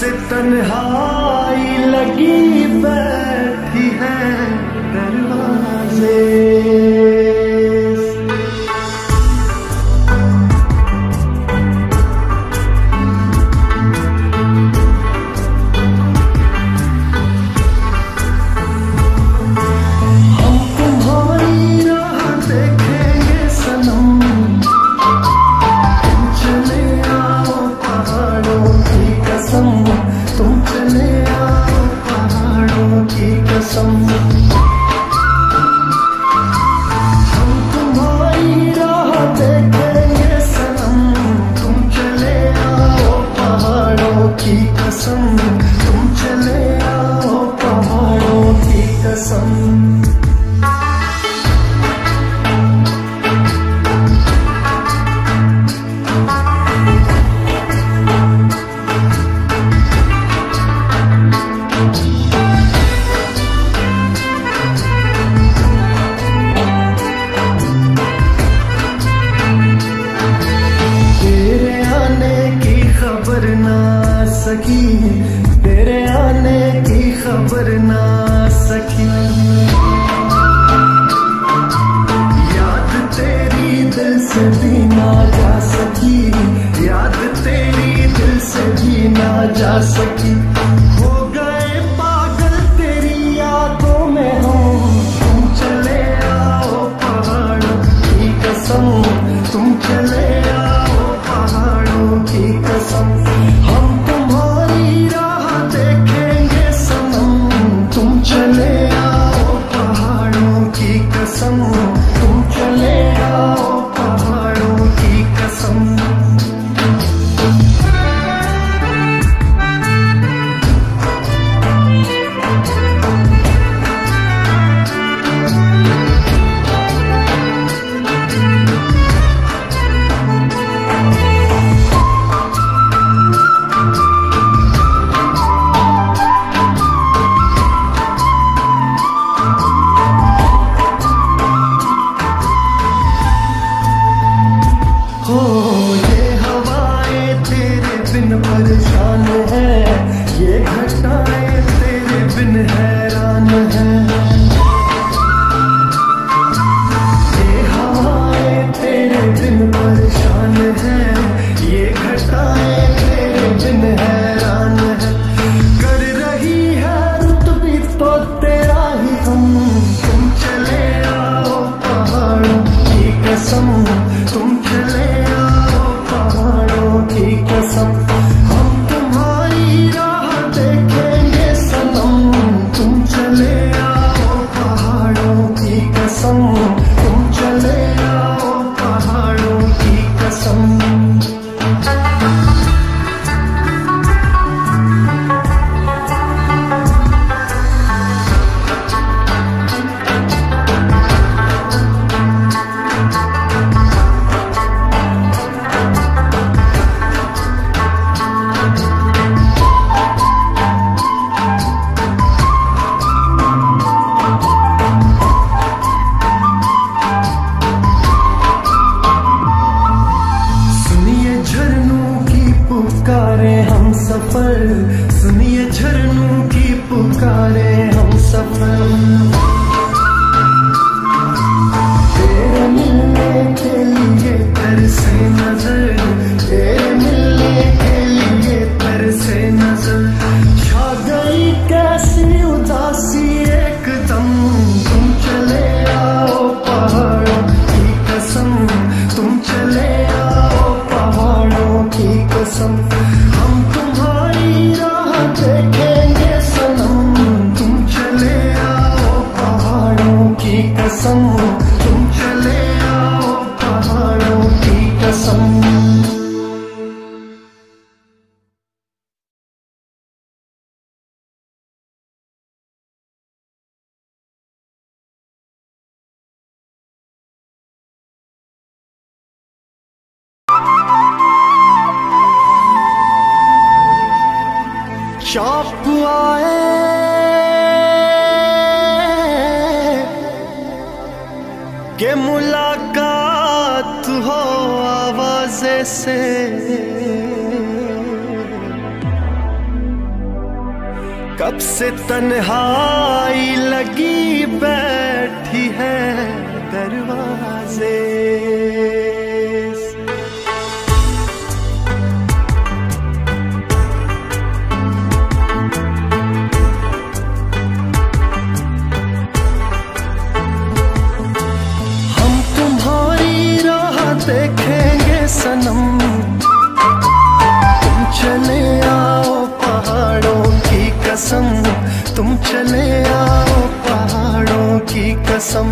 से तन्हाई लगी बैठी है दरवाजे। सकी, तेरे आने की खबर ना सकी। याद तेरी दिल से भी ना जा सकी, याद तेरी दिल से भी ना जा सकी। some शॉप आए के मुलाकात हो आवाज़ से। कब से तन्हाई लगी बैठी है दरवाजे। सनम। तुम चले आओ पहाड़ों की कसम। तुम चले आओ पहाड़ों की कसम।